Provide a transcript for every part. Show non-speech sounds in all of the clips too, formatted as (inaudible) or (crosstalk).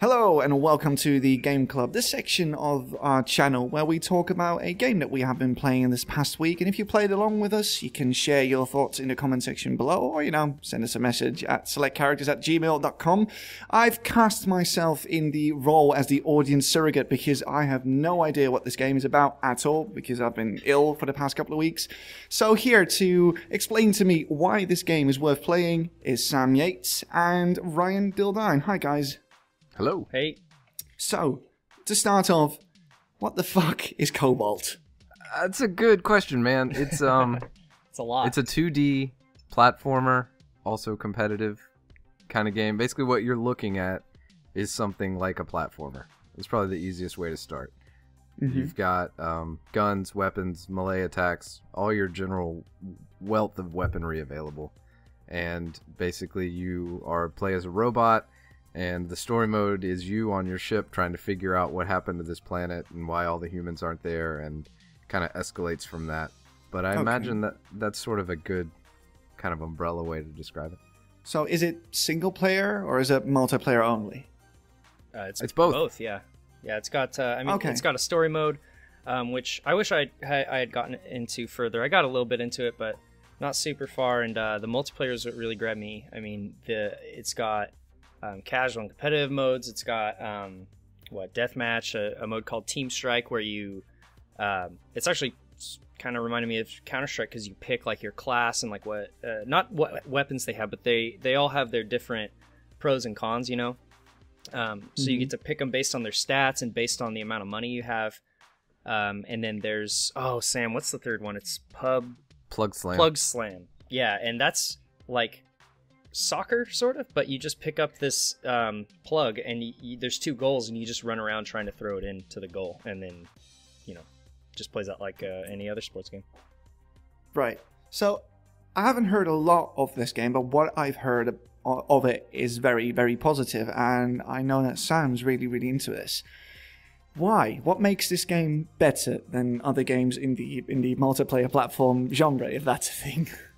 Hello and welcome to the Game Club, this section of our channel where we talk about a game that we have been playing in this past week. And if you played along with us, you can share your thoughts in the comment section below or, you know, send us a message at selectcharacters at gmail.com. I've cast myself in the role as the audience surrogate because I have no idea what this game is about at all because I've been ill for the past couple of weeks. So here to explain to me why this game is worth playing is Sam Yates and Ryan Dildine. Hi guys. Hello. Hey, So, to start off, what the fuck is Cobalt? That's a good question, man. It's (laughs) um it's a lot. it's a 2D platformer, also competitive kind of game. Basically what you're looking at is something like a platformer. It's probably the easiest way to start. You've got um, guns, weapons, melee attacks, all your general wealth of weaponry available. And basically you are play as a robot and the story mode is you on your ship trying to figure out what happened to this planet and why all the humans aren't there and kind of escalates from that but i Okay. imagine that that's sort of a good kind of umbrella way to describe it So, is it single player or is it multiplayer only? uh, it's, it's both. Both, yeah, yeah. It's got. Uh, I mean, Okay. it's got a story mode, um, which I wish I I had gotten into further. I got a little bit into it, but not super far. And uh, the multiplayer is what really grabbed me. I mean, the it's got um, casual and competitive modes. It's got um, what deathmatch, a, a mode called Team Strike, where you. Um, it's actually kind of reminded me of Counter Strike because you pick like your class and like what uh, not what weapons they have, but they they all have their different pros and cons. You know. Um, so you get to pick them based on their stats and based on the amount of money you have. Um, and then there's oh Sam, what's the third one? It's pub plug slam plug slam. Yeah, and that's like soccer sort of, but you just pick up this um, plug and you, you, there's two goals and you just run around trying to throw it into the goal and then you know just plays out like uh, any other sports game. Right. So, I haven't heard a lot of this game, but what I've heard of- it is very, very positive, and I know that Sam's really, really into this. Why? What makes this game better than other games in the in the multiplayer platform genre, if that's a thing? (laughs)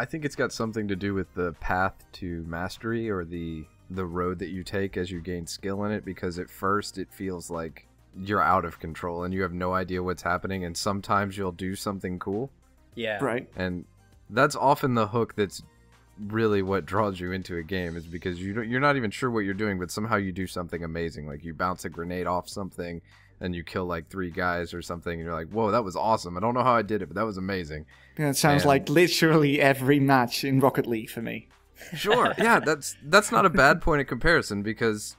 i think it's got something to do with the path to mastery or the the road that you take as you gain skill in it because at first it feels like you're out of control and you have no idea what's happening and sometimes you'll do something cool Yeah. Right. and that's often the hook that's really what draws you into a game is because you don't, you're not even sure what you're doing but somehow you do something amazing like you bounce a grenade off something and you kill like three guys or something and you're like whoa that was awesome i don't know how i did it but that was amazing Yeah, it sounds And- like literally every match in Rocket League for me. (laughs) sure yeah that's that's not a bad point of comparison because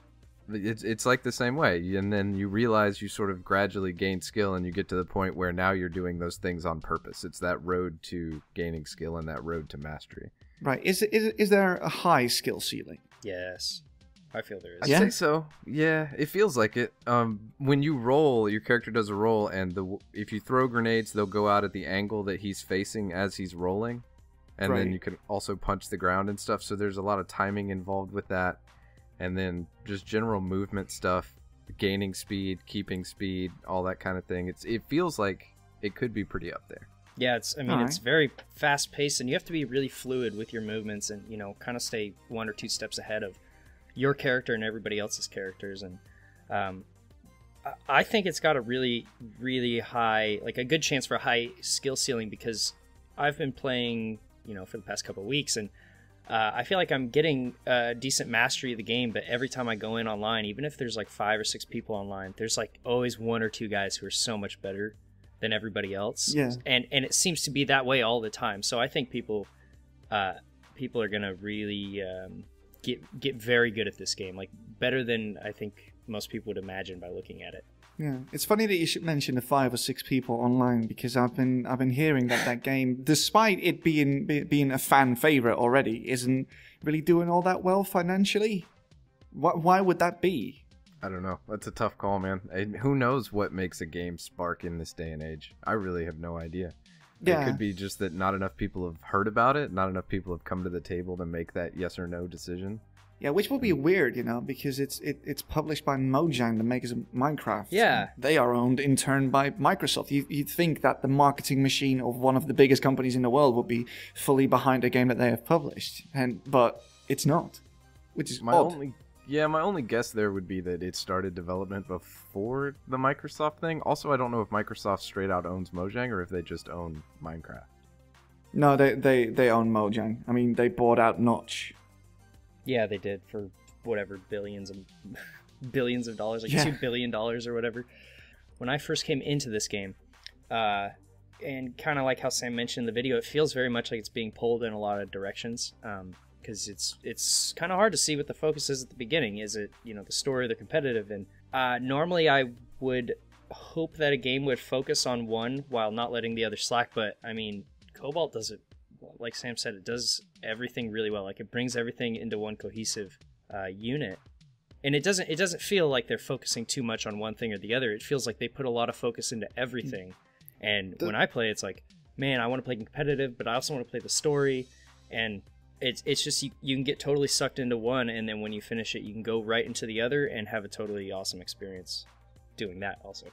it's, it's like the same way and then you realize you sort of gradually gain skill and you get to the point where now you're doing those things on purpose it's that road to gaining skill and that road to mastery Right. Is is is there a high skill ceiling? Yes. I feel there is. I'd Yeah? say so. Yeah, it feels like it. Um, when you roll, your character does a roll, and the if you throw grenades, they'll go out at the angle that he's facing as he's rolling, and Right. then you can also punch the ground and stuff. So there's a lot of timing involved with that, and then just general movement stuff, gaining speed, keeping speed, all that kind of thing. It's it feels like it could be pretty up there. Yeah, it's. I mean, Alright. it's very fast paced, and you have to be really fluid with your movements, and you know, kind of stay one or two steps ahead of your character and everybody else's characters. And um, I- think it's got a really, really high, like a good chance for a high skill ceiling because I've been playing, you know, for the past couple of weeks, and uh, I feel like I'm getting a decent mastery of the game. But every time I go in online, even if there's like five or six people online, there's like always one or two guys who are so much better than everybody else. Yeah. And and it seems to be that way all the time. So I think people uh people are going to really um get get very good at this game. Like better than I think most people would imagine by looking at it. Yeah, it's funny that you should mention the five or six people online because I've been I've been hearing that that game, despite it being be, being a fan favorite already, isn't really doing all that well financially. Why, why would that be? I don't know. That's a tough call, man. And who knows what makes a game spark in this day and age? I really have no idea. Yeah, It could be just that not enough people have heard about it, not enough people have come to the table to make that yes or no decision. yeah, which will be weird, you know, because it's it, it's published by Mojang, the makers of Minecraft. Yeah. they are owned in turn by Microsoft. You, you'd think that the marketing machine of one of the biggest companies in the world would be fully behind a game that they have published, and but it's not, which is My odd. only Yeah, my only guess there would be that it started development before the Microsoft thing. Also, I don't know if Microsoft straight out owns Mojang or if they just own Minecraft. No, they they they own Mojang. I mean, they bought out Notch. Yeah, they did for whatever billions of (laughs) billions of dollars, like Yeah. two billion dollars or whatever. When I first came into this game, uh, and kind of like how Sam mentioned in the video, it feels very much like it's being pulled in a lot of directions. Because it's it's kind of hard to see what the focus is at the beginning. Is it you know the story, or the competitive, and uh, normally I would hope that a game would focus on one while not letting the other slack. But I mean, Cobalt does it like Sam said, it does everything really well. Like it brings everything into one cohesive uh, unit, and it doesn't it doesn't feel like they're focusing too much on one thing or the other. It feels like they put a lot of focus into everything. And The- when I play, it's like, man, I want to play competitive, but I also want to play the story, and it's it's just you, you can get totally sucked into one, and then when you finish it, you can go right into the other and have a totally awesome experience doing that also.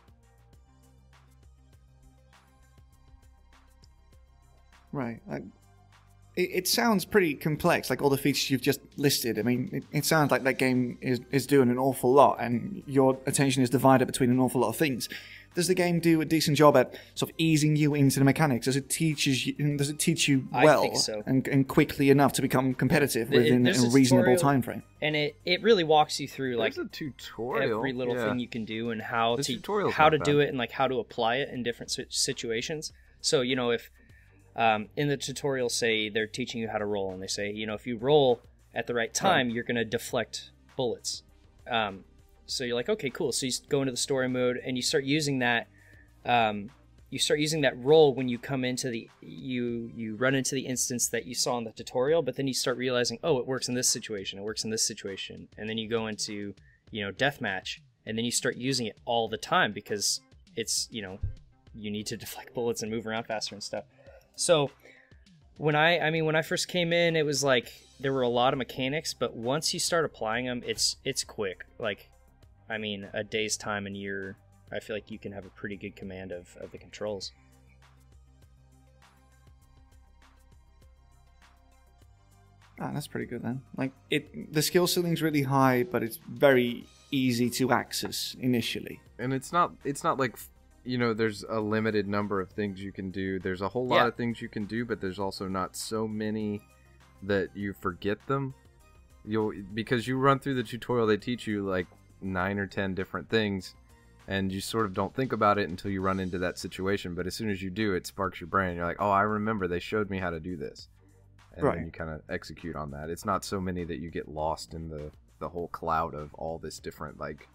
Right. Like, it, it sounds pretty complex, like all the features you've just listed. I mean, it, it sounds like that game is, is doing an awful lot, and your attention is divided between an awful lot of things. Does the game do a decent job at sort of easing you into the mechanics? Does it teaches you? Does it teach you well so. and, and quickly enough to become competitive within there's a a reasonable tutorial- time frame? And it, it really walks you through like There's a tutorial. every little yeah. thing you can do and how The to how not to do it and like how to apply it in different situations. So you know if um, in the tutorial say they're teaching you how to roll and they say you know if you roll at the right time you're gonna deflect bullets. Um, so you're like okay cool. So you go into the story mode and you start using that. Um, you start using that roll when you come into the you you run into the instance that you saw in the tutorial but then you start realizing oh it works in this situation it works in this situation and then you go into you know deathmatch and then you start using it all the time because it's you know you need to (laughs) deflect bullets and move around faster and stuff so when i i mean when i first came in it was like there were a lot of mechanics but once you start applying them it's it's quick like i mean a day's time and you're i feel like you can have a pretty good command of, of the controls Ah, that's pretty good then. Like it, the skill ceiling's really high, but it's very easy to access initially. and it's not it's not like you know there's a limited number of things you can do there's a whole lot Yeah. of things you can do but there's also not so many that you forget them you'll because you run through the tutorial they teach you like nine or ten different things and you sort of don't think about it until you run into that situation but as soon as you do it sparks your brain you're like oh i remember they showed me how to do this and Right. then you kind of execute on that it's not so many that you get lost in the the whole cloud of all this different like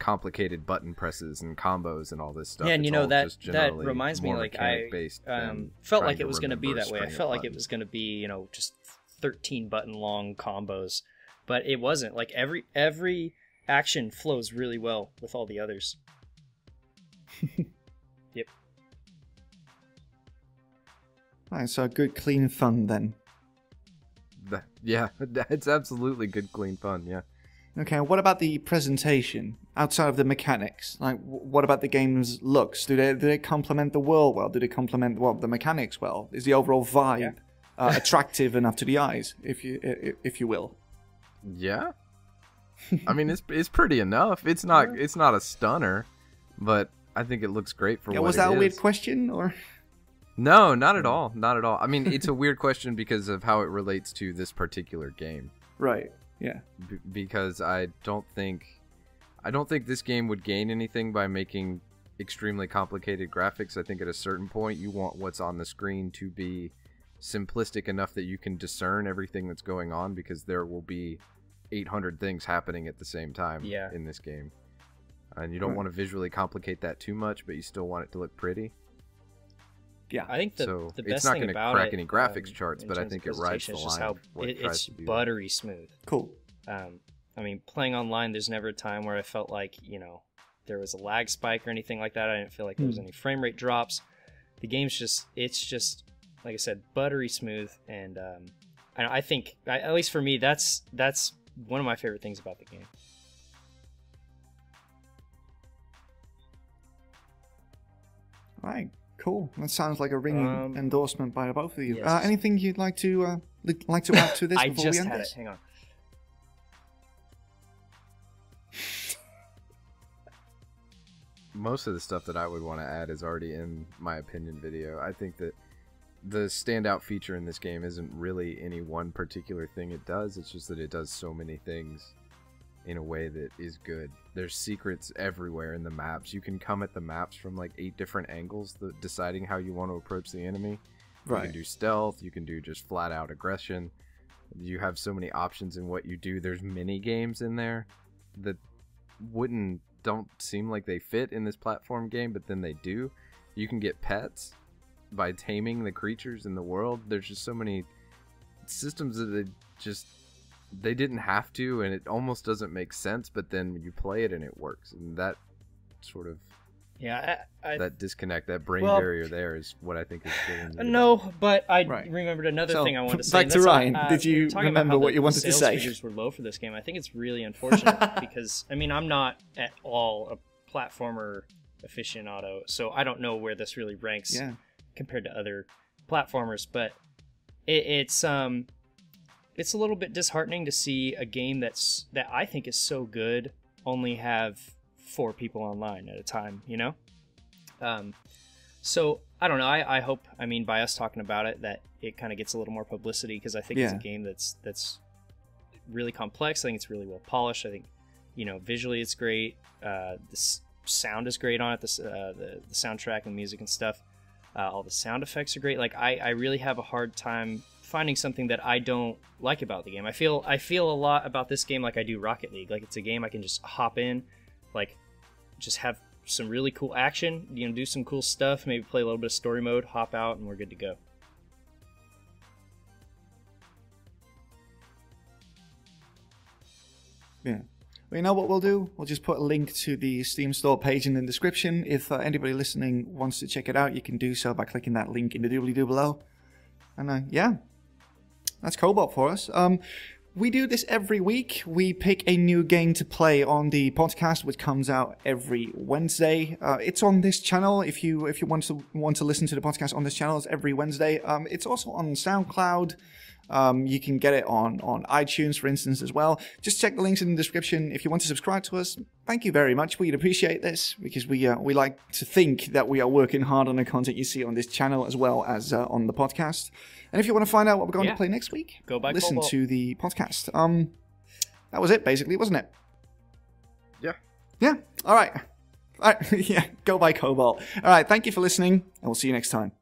complicated button presses and combos and all this stuff. Yeah, and It's you know that that reminds me like I um, felt like it was going to be that way. I felt like it was going to be you know just thirteen button long combos, but it wasn't. Like every every action flows really well with all the others. (laughs) Yep. Right, so good, clean fun then. That- yeah, (laughs) it's absolutely good, clean fun. Yeah. Okay, what about the presentation outside of the mechanics? Like, what about the game's looks? Do they do they complement the world well? Do they complement well the mechanics well? Is the overall vibe uh, attractive (laughs) enough to the eyes, if you i- i- if you will? Yeah. I mean, it's it's pretty enough. It's not it's not a stunner, but I think it looks great for Yeah, what was that a weird question or? No, not at all. Not at all. I mean, it's a weird question because of how it relates to this particular game. Right. Yeah. B- because I don't think I don't think this game would gain anything by making extremely complicated graphics. I think at a certain point you want what's on the screen to be simplistic enough that you can discern everything that's going on because there will be 800 things happening at the same time Yeah. in this game. And you don't Right. want to visually complicate that too much, but you still want it to look pretty. Yeah. I think the So, the it's not gonna crack it, any graphics um, charts, but I think it rides the line how what it, it tries it's to be like. buttery smooth. Cool. Um, I mean, playing online, there's never a time where I felt like you know there was a lag spike or anything like that. I didn't feel like there was Hmm. any frame rate drops. The game's just it's just like I said, buttery smooth, and um, I, I think I, at least for me, that's that's one of my favorite things about the game. All right, cool. That sounds like a ringing um, endorsement by both of you. Yes. Uh, anything you'd like to uh, li- like to add to this? (laughs) Before just we end had this? it. Hang on. Most of the stuff that I would want to add is already in my opinion video. I think that the standout feature in this game isn't really any one particular thing it does. It's just that it does so many things in a way that is good. There's secrets everywhere in the maps. You can come at the maps from like eight different angles, the, deciding how you want to approach the enemy. Right. You can do stealth. You can do just flat out aggression. You have so many options in what you do. There's mini games in there that wouldn't don't seem like they fit in this platform game, but then they do. You can get pets by taming the creatures in the world. There's just so many systems that they just they didn't have to, and it almost doesn't make sense. But then you play it and it works, and that sort of yeah, I, I, that disconnect, that brain Well- barrier there is what I think is killing. No, but I Right. remembered another So, thing I wanted to (laughs) say. back to Ryan. uh, Did you remember what the- you wanted the to sales say? Figures were low for this game. I think it's really unfortunate (laughs) because I mean I'm not at all a platformer aficionado, so I don't know where this really ranks Yeah. Compared to other platformers. But it, it's um, it's a little bit disheartening to see a game that's that I think is so good only have four people online at a time. You know. Um, so I don't know. I, I hope. I mean, by us talking about it, that it kind of gets a little more publicity because I think it's a game that's that's really complex. I think it's really well polished. I think you know visually it's great. Uh, the sound is great on it. The s- uh, the, the soundtrack and music and stuff. Uh, all the sound effects are great. Like I, I really have a hard time finding something that I don't like about the game. I feel I feel a lot about this game like I do Rocket League. Like it's a game I can just hop in, like just have some really cool action, you know, do some cool stuff, maybe play a little bit of story mode, hop out, and we're good to go. Yeah. Well, you know what we'll do? We'll just put a link to the Steam store page in the description. If uh, anybody listening wants to check it out, you can do so by clicking that link in the doobly doo below. And uh, yeah, that's Cobalt for us. Um, we do this every week. We pick a new game to play on the podcast, which comes out every Wednesday. Uh, it's on this channel. If you if you want to want to listen to the podcast on this channel, it's every Wednesday. Um, it's also on SoundCloud. Um, you can get it on on iTunes, for instance, as well. Just check the links in the description if you want to subscribe to us. Thank you very much. We'd appreciate this because we uh, we like to think that we are working hard on the content you see on this channel as well as uh, on the podcast. And if you want to find out what we're going Yeah. to play next week, Go buy listen Cobalt. to the podcast. Um, that was it basically, wasn't it? Yeah. Yeah. All right. All right. (laughs) yeah. Go buy Cobalt. All right. Thank you for listening, and we'll see you next time.